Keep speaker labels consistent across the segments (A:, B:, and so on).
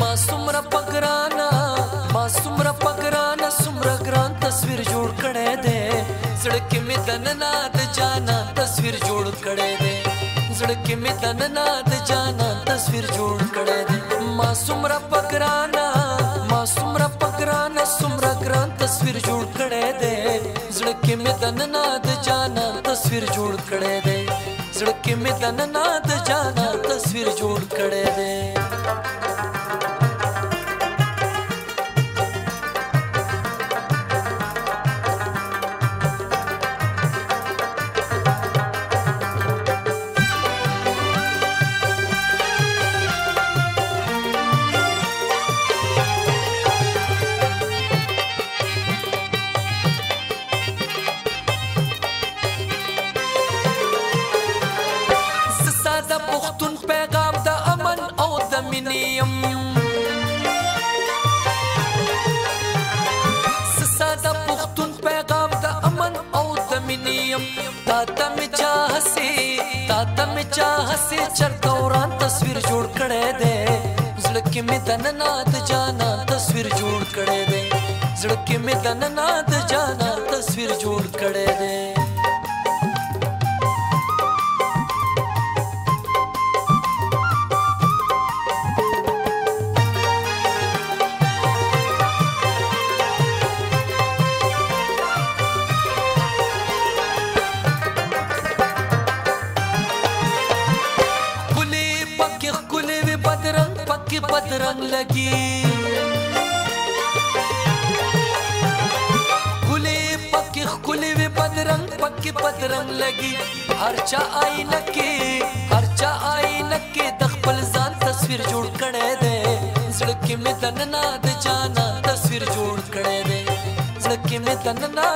A: ما سمره پګرانا ما سمره پګرانا سمره ګران تصویر جوړ کړي دي زړه کې مې دننا د جانا تصویر جوړ کړي دي زړه کې مې دننا د جانا تصویر جوړ کړي دي ما سمره پګرانا ما سمره پګرانا سمره ګران تصویر جوړ کړي دي زړه کې مې دننا د جانا تصویر جوړ کړي دي زړه کې مې دننا د جانا تصویر جوړ کړي دي مینیم ساده پختون پیغام د امن او د مینیم تا تم چاه سي تا تم چاه سي چرتوران تصویر جوړ کړي دي زړه کې مې دننا د جانا تصویر جوړ کړي دي زړه کې مې دننا د جانا تصویر جوړ کړي دي کې بدرنګ لګي ګلې پکې خولې وي بدرنګ پکې بدرنګ لګي هر چا آینه کې هر چا آینه کې د خپل ځان تصویر جوړ کړي دی زړه کې مې دننه د جانا تصویر جوړ کړي دی زړه کې مې دننه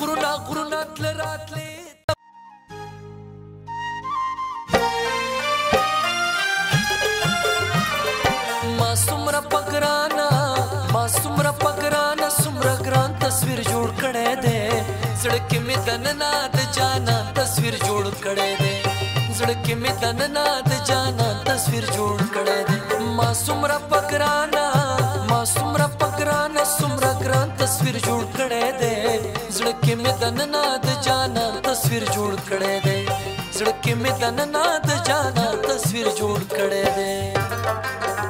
A: गुरुना गुरुनातले रातले मासुमरा पगराना मासुमरा पगराना सुमरा ग्रां तस्वीर जोड़ कड़े दे सड़क में दननाद जाना तस्वीर जोड़ कड़े दे सड़क में दननाद जाना तस्वीर जोड़ कड़े दे मासुमरा पगराना मासुमरा पगराना सुमरा ग्रान तस्वीर जोड़ कड़े दे ਕਿ ਮਦਨ ਨਾਤ ਜਾਨਾ ਤਸਵੀਰ ਜੋੜ ਕੜੇ ਦੇ ਸੜਕੇ ਮਦਨ ਨਾਤ ਜਾਨਾ ਤਸਵੀਰ ਜੋੜ ਕੜੇ ਦੇ